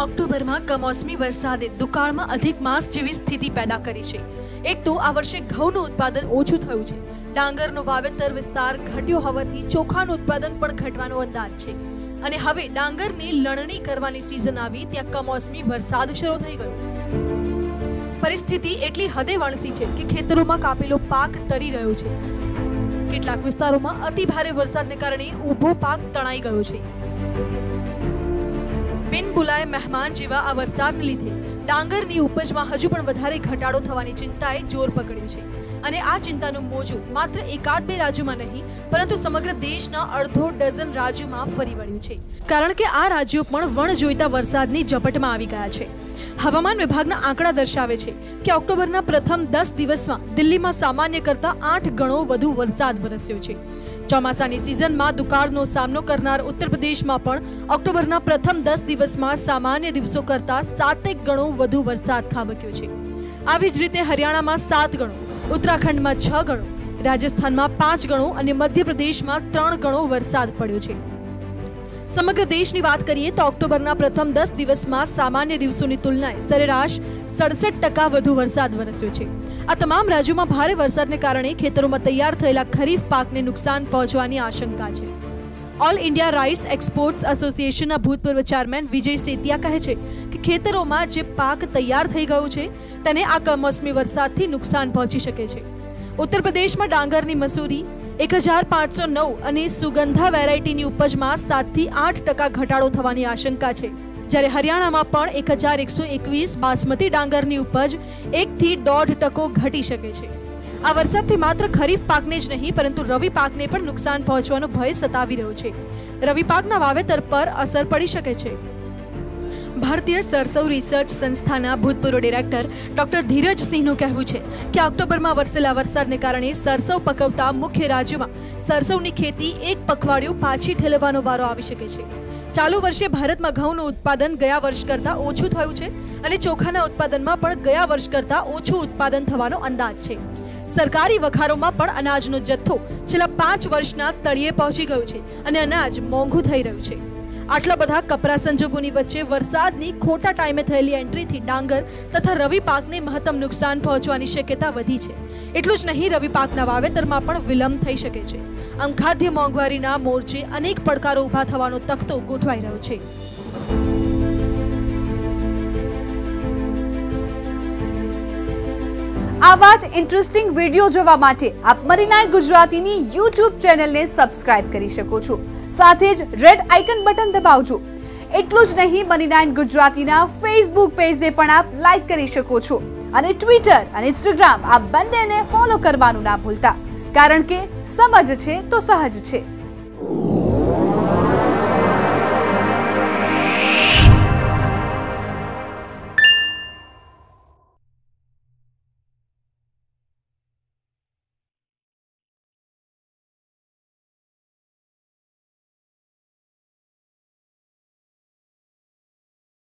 ઓક્ટોબરમાં કમોસમી વરસાદે દુકાળમાં અધિક માસ જેવી સ્થિતિ પેદા કરી છે. એક તો આ વર્ષે ઘઉંનું ઉત્પાદન ઓછું થયું છે. ડાંગરનો વાવેતર વિસ્તાર ઘટ્યો હોવાથી ચોખાનું ઉત્પાદન પણ ઘટવાનો અંદાજ છે. અને હવે ડાંગરની લણણી કરવાની સિઝન આવી, ત્યાં કમોસમી વરસાદ શરૂ થઈ ગયો. પરિસ્થિતિ એટલી હદે વણસી છે કે ખેતરોમાં કાપેલો પાક તરી રહ્યો છે. કેટલાક વિસ્તારોમાં અતિ ભારે વરસાદને કારણે ઊભો પાક તણાઈ ગયો છે. બિન બુલાય મહેમાન જેવા આ વરસાદને લીધે ડાંગરની ઉપજમાં હજુ પણ વધારે ઘટાડો થવાની ચિંતાએ જોર પકડ્યું છે. અને આ ચિંતાનું મોજું માત્ર એકાદ બે રાજ્યોમાં નહીં, પરંતુ સમગ્ર દેશના અડધો ડઝન રાજ્યોમાં ફરી વળ્યું છે. કારણ કે આ રાજ્યો પણ વણ જોઈતા વરસાદની ઝપટમાં આવી ગયા છે. હવામાન વિભાગના આંકડા દર્શાવે છે કે ઓક્ટોબરના પ્રથમ દસ દિવસમાં દિલ્હીમાં સામાન્ય કરતાં આઠ ગણો વધુ વરસાદ વરસ્યો છે. ચોમાસાની સિઝનમાં દુકાળનો સામનો કરનાર ઉત્તર પ્રદેશમાં પણ ઓક્ટોબરના પ્રથમ દસ દિવસમાં સામાન્ય દિવસો કરતાં સાતેક ગણો વધુ વરસાદ ખાબક્યો છે. આવી જ રીતે હરિયાણામાં સાત ગણો, ઉત્તરાખંડમાં છ ગણો, રાજસ્થાનમાં પાંચ ગણો અને મધ્યપ્રદેશમાં ત્રણ ગણો વરસાદ પડ્યો છે. સમગ્ર દેશની વાત કરીએ તો ઓક્ટોબરના પ્રથમ દસ દિવસમાં સામાન્ય દિવસોની તુલનાએ સરેરાશ સડસઠ ટકા વધુ વરસાદ વરસ્યો છે. આ તમામ રાજ્યોમાં ભારે વરસાદને કારણે ખેતરોમાં તૈયાર થયેલા ખરીફ પાકને નુકસાન પહોંચવાની આશંકા છે. ઓલ ઇન્ડિયા રાઇસ એક્સપોર્ટ્સ એસોસિએશનના ભૂતપૂર્વ ચેરમેન વિજય સેતિયા કહે છે કે ખેતરોમાં જે પાક તૈયાર થઈ ગયો છે, તેને આ કમોસમી વરસાદથી નુકસાન પહોંચી શકે છે. ઉત્તર પ્રદેશમાં ડાંગરની મસૂરી એક હજાર પાંચસો નવ અને સુગંધા વેરાયટીની ઉપજમાં સાતથી આઠ ટકા ઘટાડો થવાની આશંકા છે. જ્યારે હરિયાણામાં પણ એક હજાર એકસો એકવીસ બાસમતી ડાંગરની ઉપજ એકથી દોઢ ટકો ઘટી શકે છે. આ વરસાદથી માત્ર ખરીફ પાકને જ નહીં, પરંતુ રવિ પાકને પણ નુકસાન પહોંચવાનો ભય સતાવી રહ્યો છે. રવિ પાકના વાવેતર પર અસર પડી શકે છે. ભારતીય સરસવ રિસર્ચ સંસ્થાના ભૂતપૂર્વ ડિરેક્ટર ડોક્ટર ધીરજ સિંહનું કહેવું છે કે ઓક્ટોબરમાં વરસેલા વરસાદને કારણે સરસવ પકવતા મુખ્ય રાજ્યોમાં સરસવની ખેતી એક પખવાડિયું પાછી ઠેલવાનો વારો આવી શકે છે. ચાલુ વર્ષે ભારતમાં ઘઉંનું ઉત્પાદન ગયા વર્ષ કરતાં ઓછું થયું છે અને ચોખાના ઉત્પાદનમાં પણ ગયા વર્ષ કરતાં ઓછું ઉત્પાદન થવાનો અંદાજ છે. સરકારી વખારોમાં પણ અનાજનો જથ્થો છેલ્લા પાંચ વર્ષના તળિયે પહોંચી ગયો છે અને અનાજ મોંઘું થઈ રહ્યું છે. આટલા બધા કપરા સંજોગોની વચ્ચે વરસાદની ખોટા ટાઈમે થયેલી એન્ટ્રીથી ડાંગર તથા રવિ પાકને મહત્તમ નુકસાન પહોંચવાની શક્યતા વધી છે. એટલું જ નહીં, રવિ પાકના વાવેતરમાં પણ વિલંબ થઈ શકે છે. આમ ખાદ્ય મોંઘવારીના મોરચે અનેક પડકારો ઊભા થવાનો તખતો ગોઠવાઈ રહ્યો છે. આવા જ ઇન્ટરેસ્ટિંગ વીડિયો જોવા માટે આપ મરીનાર ગુજરાતીની યુટ્યુબ ચેનલને સબસ્ક્રાઇબ કરી શકો છો. સાથે જ રેડ આઇકન બટન દબાવજો. એટલું જ નહીં મની ગુજરાતીના ફેસબુક પેજને પણ આપ લાઇક કરી શકો છો. અને ટ્વિટર અને ઇન્સ્ટાગ્રામ આ બંનેને ફોલો કરવાનું ના ભૂલતા. કારણ કે સમજ છે તો સહજ છે.